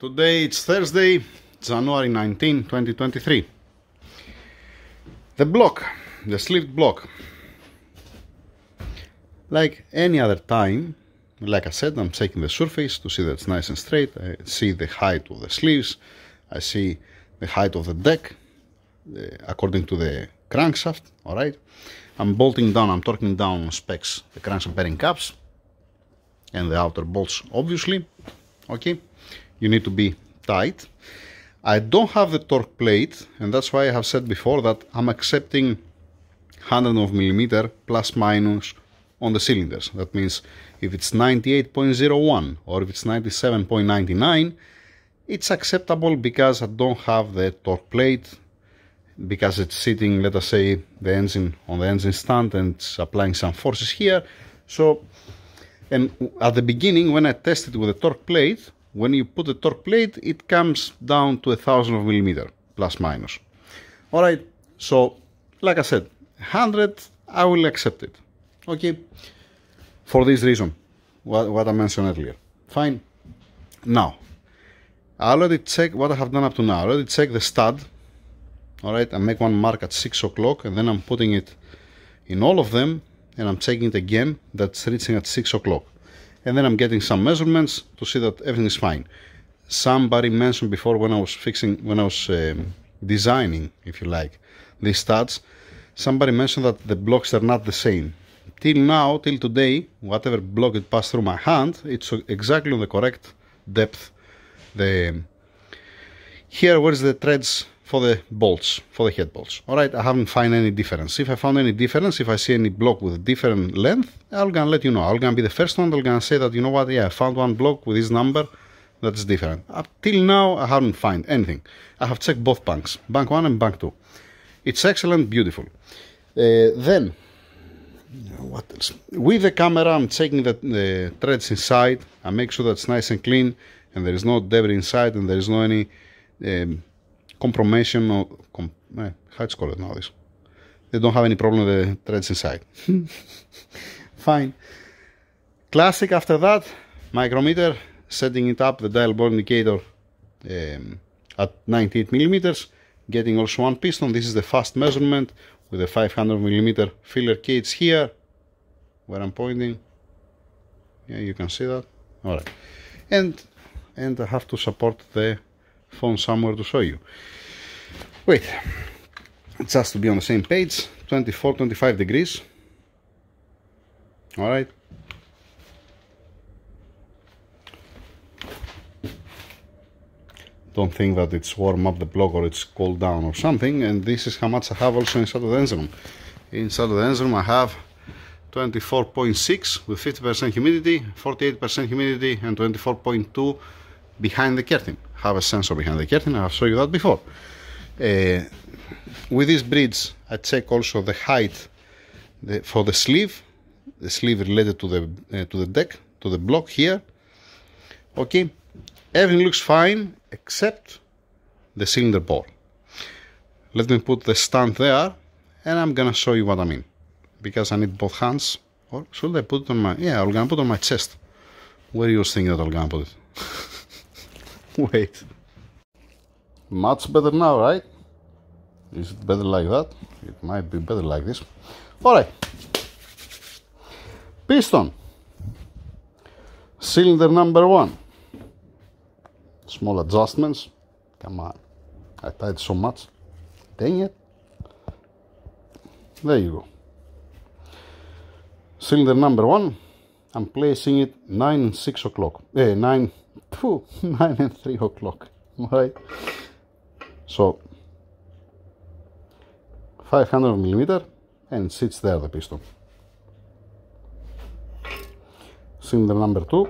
Today it's Thursday, January 19, 2023. The block, the sleeved block. Like any other time, like I said, I'm checking the surface to see that it's nice and straight. I see the height of the sleeves. I see the height of the deck according to the crankshaft, alright? I'm bolting down, I'm torquing down specs the crankshaft bearing caps and the outer bolts obviously, okay? You need to be tight. I don't have the torque plate and that's why I have said before that I'm accepting 100 of millimeter plus minus on the cylinders. That means if it's 98.01 or if it's 97.99 it's acceptable because I don't have the torque plate because it's sitting let us say the engine on the engine stand and it's applying some forces here so and at the beginning when I tested with the torque plate when you put the torque plate it comes down to a thousand of millimeter plus minus. All right so like I said 100 I will accept it. Okay? For this reason what, what I mentioned earlier. Fine. Now I already checked what I have done up to now. I already checked the stud. Alright I make one mark at 6 o'clock and then I'm putting it in all of them and I'm checking it again that's reaching at 6 o'clock and then I'm getting some measurements to see that everything is fine. Somebody mentioned before when I was fixing when I was um, designing if you like these studs somebody mentioned that the blocks are not the same. Till now till today whatever block it passed through my hand it's exactly on the correct depth. The here where's the threads for the bolts, for the head bolts. Alright, I haven't found any difference. If I found any difference, if I see any block with different length, I'm gonna let you know. I'm gonna be the first one, I'm gonna say that, you know what, yeah, I found one block with this number that's different. Up till now, I haven't found anything. I have checked both banks, bank 1 and bank 2. It's excellent, beautiful. Uh, then, what else? With the camera, I'm checking the, threads inside. I make sure that's nice and clean and there is no debris inside and there is no any um, compromission or com, eh, how nowadays. They don't have any problem with the threads inside. Fine. Classic after that, micrometer, setting it up, the dial bore indicator um, at 98 millimeters, getting also one piston. This is the fast measurement with a 500 millimeter feeler gauge here, where I'm pointing. Yeah, you can see that. All right. And, and I have to support the phone somewhere to show you. Wait, just to be on the same page, 24, 25 degrees. All right. Don't think that it's warm up the block or it's cold down or something. And this is how much I have also inside of the engine room. Inside of the engine room I have 24.6 with 50% humidity, 48% humidity and 24.2 behind the curtain. Have a sensor behind the curtain, I've shown you that before. Uh, with this bridge, I check also the height the, for the sleeve, the sleeve related to the uh, to the deck, to the block here. Okay, everything looks fine except the cylinder bore. Let me put the stand there, and I'm gonna show you what I mean, because I need both hands. Or should I put it on my? Yeah, I'm gonna put it on my chest. Where you think that I'm gonna put it? Wait. Much better now, right? Is it better like that? It might be better like this. Alright. Piston. Cylinder number one. Small adjustments. Come on. I tied so much. Dang it. There you go. Cylinder number one. I'm placing it 9 and 6 o'clock. Eh, 9 Phew, 9 and 3 o'clock. Right. So 500 millimeter and sits there the piston cylinder number 2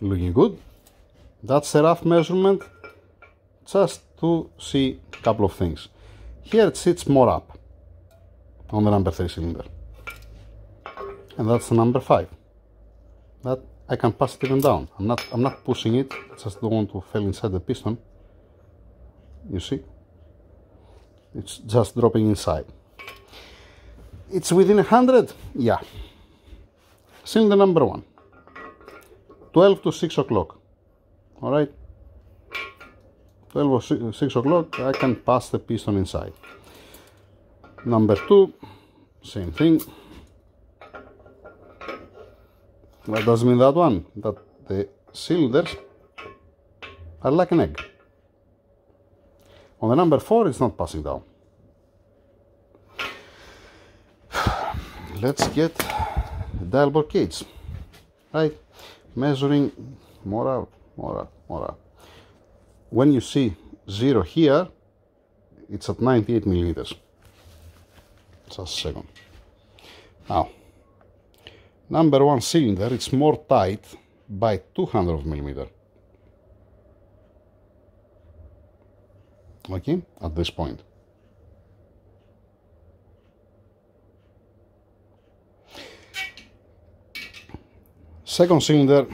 looking good. That's a rough measurement. Just to see a couple of things. Here it sits more up on the number 3 cylinder and that's number five. That I can pass it even down. I'm not I'm not pushing it. I just don't want to fall inside the piston. You see? It's just dropping inside. It's within a hundred? Yeah. Cylinder number one. 12 to 6 o'clock. All right. 12 or 6 o'clock, I can pass the piston inside. Number two, same thing. What doesn't mean that one? That the cylinders are like an egg. On the number four, it's not passing down. Let's get the dial bore gauge, right? Measuring more out, more out, more out. When you see zero here, it's at 98 millimeters. Just a second. Now, number one cylinder, it's more tight by 200 millimeter. Okay, at this point. Second cylinder,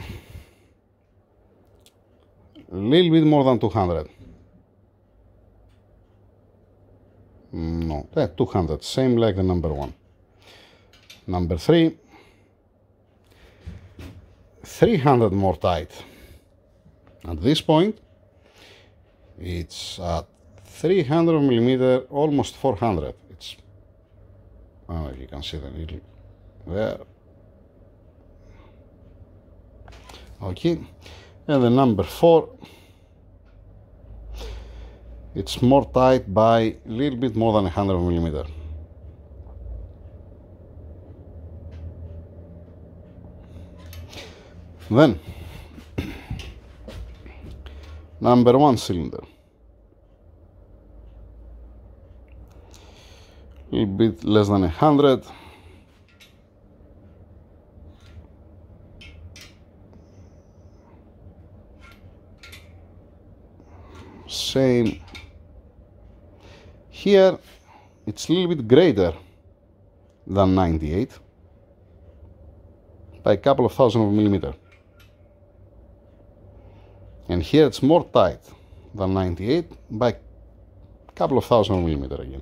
a little bit more than 200. No, eh, that 200, same like the number one. Number three, 300 more tight. At this point, it's at 300 millimeter, almost 400. It's, I don't know if you can see the little there. Okay, and the number four, it's more tight by a little bit more than 100 millimeter. Then, number one cylinder. A little bit less than a hundred. Same. Here, it's a little bit greater than 98 by a couple of thousand of millimeter and here it's more tight than 98 by a couple of thousand millimeter again.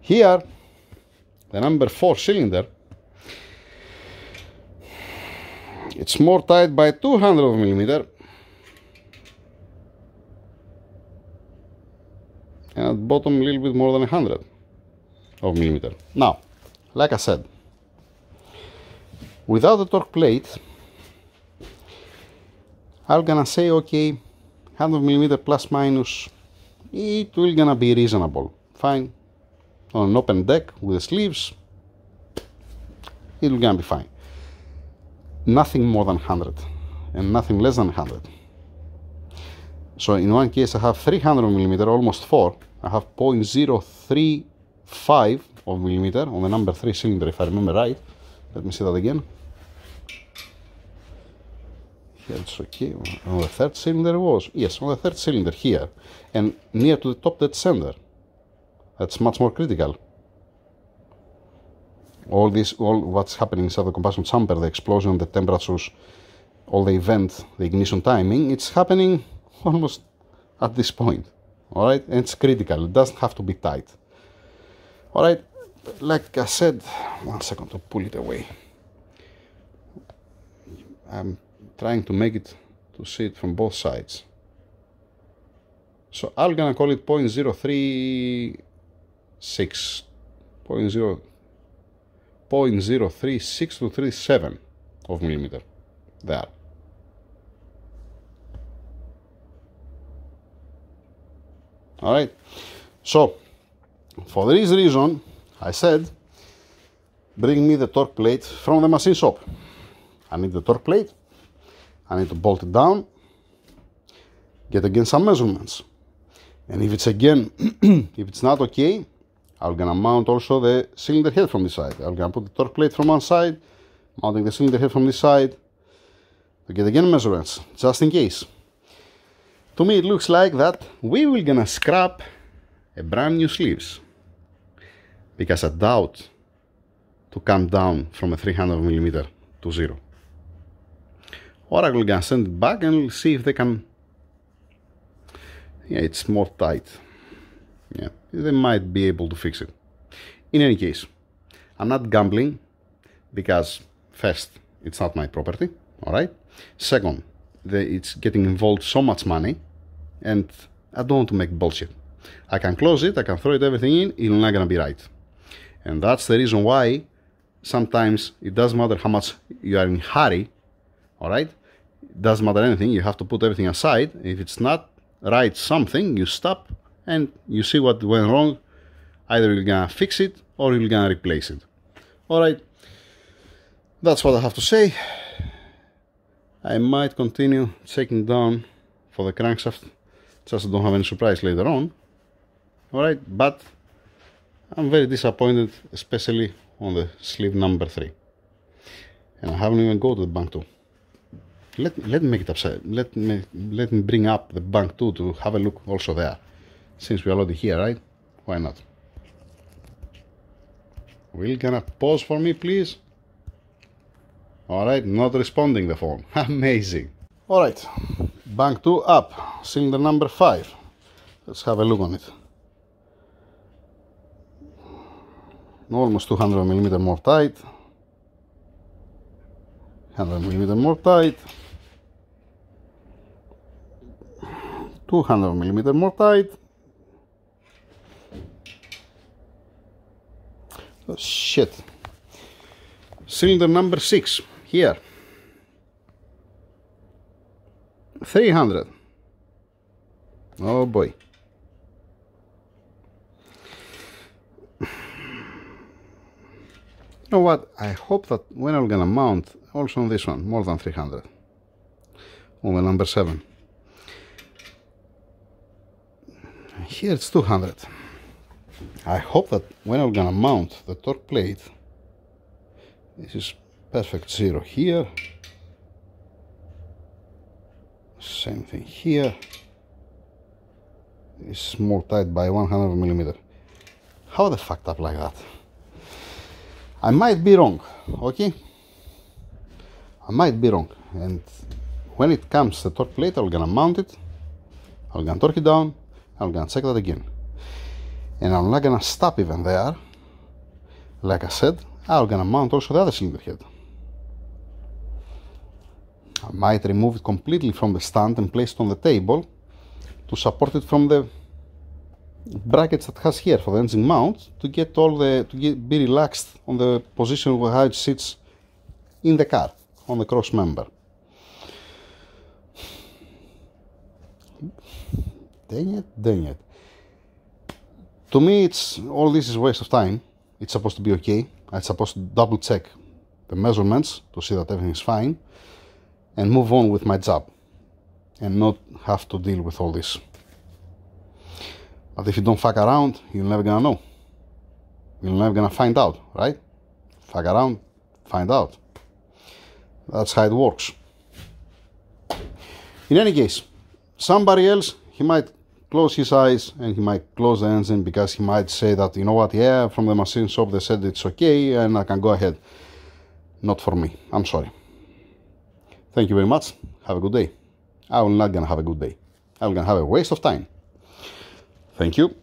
Here, the number 4 cylinder, it's more tight by 200 millimeter and at bottom a little bit more than 100 of millimeter. Now, like I said, without the torque plate, I'm gonna say okay 100 millimeter plus minus it will gonna be reasonable fine. On an open deck with sleeves it will gonna be fine. Nothing more than 100 and nothing less than 100 so in one case I have 300 millimeter almost 4 I have 0.035 of millimeter on the number 3 cylinder if I remember right. Let me see that again it's okay. On the third cylinder was, yes, on the third cylinder here, and near to the top dead center. That's much more critical. All this, all what's happening inside the combustion chamber, the explosion, the temperatures, all the event, the ignition timing, it's happening almost at this point. All right, and it's critical. It doesn't have to be tight. All right, like I said, one second to pull it away. I'm trying to make it to see it from both sides. So I'm gonna call it 0.036, 0.0, 0.036 to 37 of millimeter there. All right. So for this reason, I said, bring me the torque plate from the machine shop. I need the torque plate I need to bolt it down, get again some measurements. And if it's again, if it's not okay, I'm gonna mount also the cylinder head from this side. I'm gonna put the torque plate from one side, mounting the cylinder head from this side, to get again measurements, just in case. To me it looks like that we will gonna scrap a brand new sleeves. Because I doubt to come down from a 300 millimeter to zero. Oracle can send it back and see if they can yeah it's more tight yeah they might be able to fix it in any case I'm not gambling because first it's not my property All right. Second, the, it's getting involved so much money, and I don't want to make bullshit. I can close it, I can throw it everything in, it's not gonna be right. And that's the reason why sometimes it doesn't matter how much you are in hurry, all right? Doesn't matter anything, you have to put everything aside. If it's not right something, you stop and you see what went wrong. Either you're gonna fix it or you're gonna replace it. All right, that's what I have to say. I might continue checking down for the crankshaft, just don't have any surprise later on. All right, but I'm very disappointed, especially on the sleeve number three. And I haven't even go to the bank two. Let, let me make it upside. Let me let me bring up the bank two to have a look also there. Since we're already here, right? Why not? Will gonna pause for me, please? Alright, not responding the phone. Amazing. Alright, bank 2 up, cylinder number 5. Let's have a look on it. Almost 200 millimeter more tight. 100 millimeter more tight. 200 millimeter more tight. Oh, shit. Cylinder number 6 here 300 oh boy you know what I hope that when I'm gonna mount also on this one more than 300 on the number 7 here it's 200 I hope that when I'm gonna mount the torque plate. This is perfect zero here. Same thing here. It's more tight by 100 millimeter. How the fucked up like that? I might be wrong okay I might be wrong. And when it comes the torque plate I'm gonna mount it. I'm gonna torque it down. I'm gonna check that again. And I'm not gonna stop even there. Like I said I'm gonna mount also the other cylinder head. I might remove it completely from the stand and place it on the table to support it from the brackets that has here for the engine mount to get all the to get, be relaxed on the position where how it sits in the car on the cross member. Dang it, dang it. To me, it's all this is waste of time. It's supposed to be okay. I'm supposed to double check the measurements to see that everything is fine and move on with my job and not have to deal with all this. But if you don't fuck around, you're never gonna know. You're never gonna find out, right? Fuck around, find out. That's how it works. In any case, somebody else, he might close his eyes and he might close the engine because he might say that, you know what, yeah, from the machine shop they said it's okay and I can go ahead. Not for me. I'm sorry. Thank you very much. Have a good day. I'm not gonna have a good day. I'm gonna have a waste of time. Thank you.